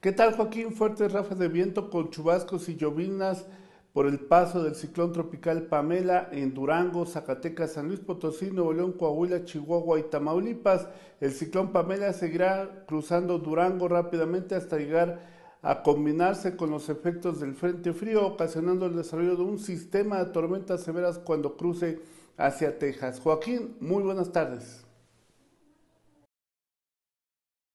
¿Qué tal Joaquín? Fuertes ráfagas de viento con chubascos y llovinas por el paso del ciclón tropical Pamela en Durango, Zacatecas, San Luis Potosí, Nuevo León, Coahuila, Chihuahua y Tamaulipas. El ciclón Pamela seguirá cruzando Durango rápidamente hasta llegar a combinarse con los efectos del frente frío, ocasionando el desarrollo de un sistema de tormentas severas cuando cruce hacia Texas. Joaquín, muy buenas tardes.